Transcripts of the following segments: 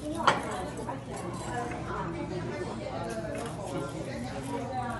今天晚上一块钱，一块钱。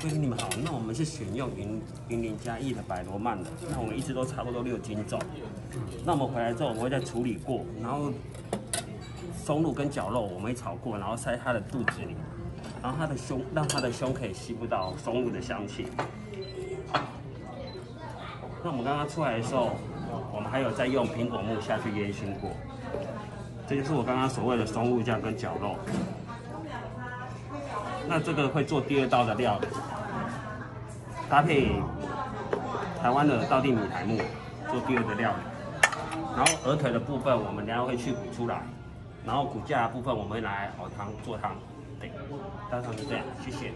对你们好。那我们是选用云云林嘉义的百罗曼的，那我们一直都差不多六斤重。那我们回来之后，我们会再处理过，然后松露跟绞肉我们会炒过，然后塞它的肚子里，然后它的胸让它的胸可以吸不到松露的香气。那我们刚刚出来的时候，我们还有在用苹果木下去烟熏过。这就是我刚刚所谓的松露酱跟绞肉。那这个会做第二道的料理搭配台湾的道地米台木做第二个料理。然后鹅腿的部分我们等下会去骨出来然后骨架的部分我们来熬汤做汤。对大概就这样谢谢。